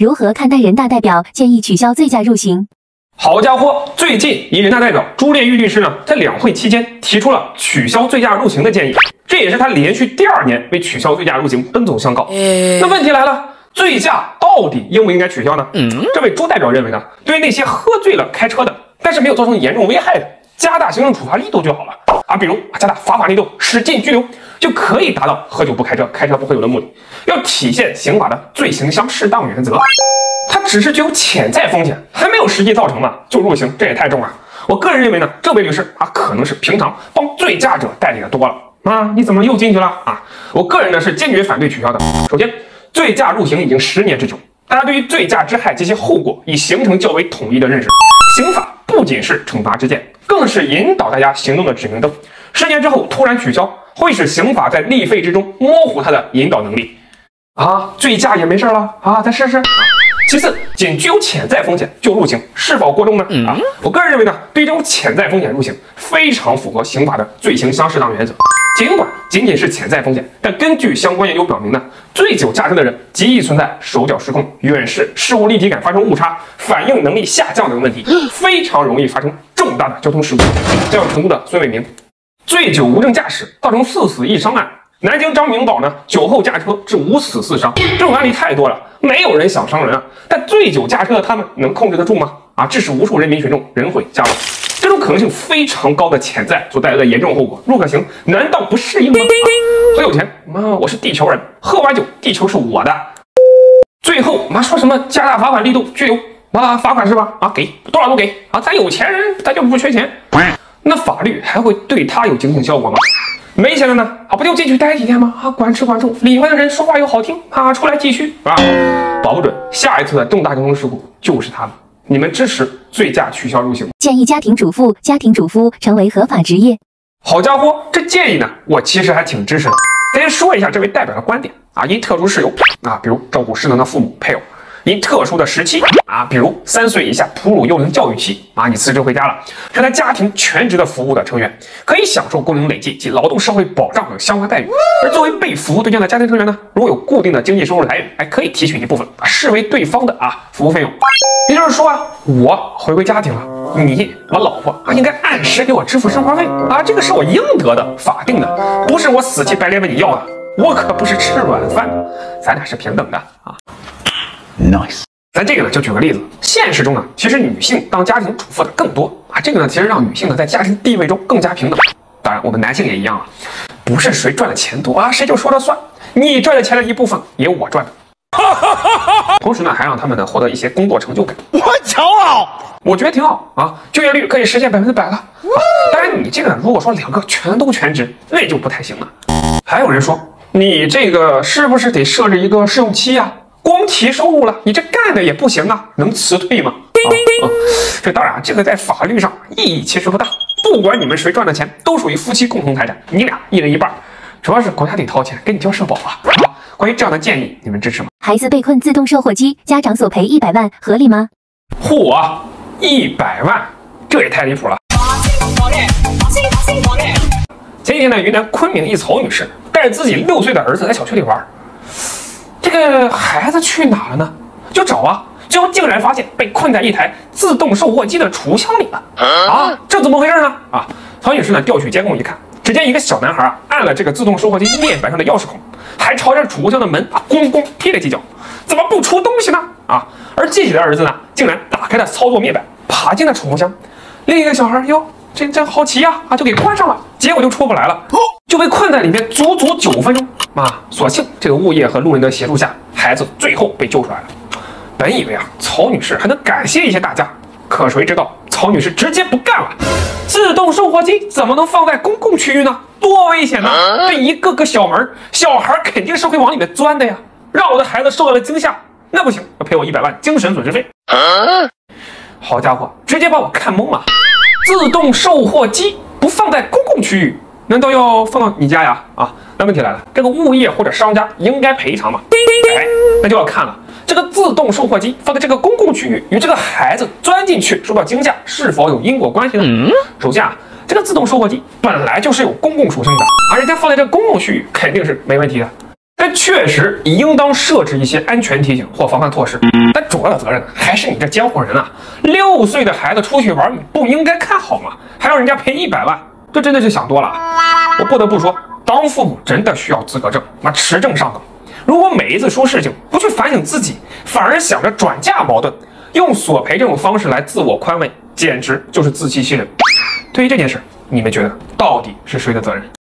如何看待人大代表建议取消醉驾入刑？好家伙，最近一人大代表朱列玉律师呢，在两会期间提出了取消醉驾入刑的建议，这也是他连续第二年为取消醉驾入刑奔走相告。那问题来了，醉驾到底应不应该取消呢？这位朱代表认为呢，对于那些喝醉了开车的，但是没有造成严重危害的，加大行政处罚力度就好了啊，比如加大罚款力度，使劲拘留，就可以达到喝酒不开车，开车不喝酒的目的。要体现刑法的罪刑相适当原则。它只是具有潜在风险，还没有实际造成呢，就入刑，这也太重了。我个人认为呢，这位律师啊，可能是平常帮醉驾者代理的多了啊。你怎么又进去了啊？我个人呢是坚决反对取消的。首先，醉驾入刑已经十年之久，大家对于醉驾之害及其后果已形成较为统一的认识。刑法不仅是惩罚之剑，更是引导大家行动的指明灯。十年之后突然取消，会使刑法在立废之中模糊它的引导能力。啊，醉驾也没事了啊，再试试。其次，仅具有潜在风险就入刑，是否过重呢？啊，我个人认为呢，对这种潜在风险入刑非常符合刑法的罪刑相适当原则。尽管仅仅是潜在风险，但根据相关研究表明呢，醉酒驾车的人极易存在手脚失控、远视、事物立体感发生误差、反应能力下降等问题，非常容易发生重大的交通事故。这样成都的孙伟明，醉酒无证驾驶造成四死一伤案。南京张明宝呢，酒后驾车致五死四伤，这种案例太多了，没有人想伤人啊。但醉酒驾车的他们能控制得住吗？啊，致使无数人民群众人毁家亡，这种可能性非常高的潜在所带来的严重后果，陆可行难道不适应吗？所有钱，妈，我是地球人，喝完酒，地球是我的。最后妈说什么加大罚款力度，拘留，妈罚款是吧？啊，给多少都给啊，咱有钱人，咱就不缺钱。那法律还会对他有警醒效果吗？没钱了呢，啊，不就进去待几天吗？啊，管吃管住，里面的人说话又好听，啊，出来继续啊，保不准下一次的重大交通事故就是他们。你们支持醉驾取消入刑？建议家庭主妇、家庭主夫成为合法职业。好家伙，这建议呢，我其实还挺支持的。先说一下这位代表的观点啊，因特殊事由啊，比如照顾失能的父母、配偶。因特殊的时期啊，比如三岁以下哺乳幼龄教育期啊，你辞职回家了，成他家庭全职的服务的成员，可以享受工龄累计及劳动社会保障等相关待遇。而作为被服务对象的家庭成员呢，如果有固定的经济收入来源，还可以提取一部分啊，视为对方的啊服务费用。也就是说啊，我回归家庭了，你我老婆啊，应该按时给我支付生活费啊，这个是我应得的，法定的，不是我死乞白赖问你要的，我可不是吃软饭的，咱俩是平等的啊。Nice，咱这个呢就举个例子，现实中呢，其实女性当家庭主妇的更多啊，这个呢其实让女性呢在家庭地位中更加平等。当然，我们男性也一样啊，不是谁赚的钱多啊，谁就说了算，你赚的钱的一部分也我赚的。同时呢，还让他们呢获得一些工作成就感。我骄傲，我觉得挺好啊，就业率可以实现百分之百了。当然，你这个如果说两个全都全职，那就不太行了。还有人说，你这个是不是得设置一个试用期呀？光提收入了，你这干的也不行啊，能辞退吗？啊，这当然，这个在法律上意义其实不大。不管你们谁赚的钱，都属于夫妻共同财产，你俩一人一半。主要是国家得掏钱给你交社保啊。啊，关于这样的建议，你们支持吗？孩子被困自动售货机，家长索赔一百万，合理吗？嚯，一百万，这也太离谱了。前几天呢，云南昆明一曹女士带着自己六岁的儿子在小区里玩。这个孩子去哪了呢？就找啊，最后竟然发现被困在一台自动售货机的储物箱里了啊！这怎么回事呢？啊，曹女士呢调取监控一看，只见一个小男孩啊按了这个自动售货机面板上的钥匙孔，还朝着储物箱的门啊咣咣踢了几脚，怎么不出东西呢？啊，而自己的儿子呢竟然打开了操作面板，爬进了储物箱。另一个小孩哟，这真好奇呀啊，就给关上了，结果就出不来了，就被困在里面足足九分钟。啊！所幸这个物业和路人的协助下，孩子最后被救出来了。本以为啊，曹女士还能感谢一下大家，可谁知道曹女士直接不干了。自动售货机怎么能放在公共区域呢？多危险呢！这一个个小门，小孩肯定是会往里面钻的呀。让我的孩子受到了惊吓，那不行，要赔我一百万精神损失费。好家伙，直接把我看懵了。自动售货机不放在公共区域？难道要放到你家呀？啊，那问题来了，这个物业或者商家应该赔偿吗？哎，那就要看了，这个自动售货机放在这个公共区域，与这个孩子钻进去受到惊吓是否有因果关系呢？首先啊，这个自动售货机本来就是有公共属性的，而人家放在这个公共区域肯定是没问题的。但确实应当设置一些安全提醒或防范措施。但主要的责任还是你这监护人啊！六岁的孩子出去玩，你不应该看好吗？还要人家赔一百万，这真的是想多了。我不得不说，当父母真的需要资格证，那持证上岗。如果每一次出事情不去反省自己，反而想着转嫁矛盾，用索赔这种方式来自我宽慰，简直就是自欺欺人。对于这件事，你们觉得到底是谁的责任？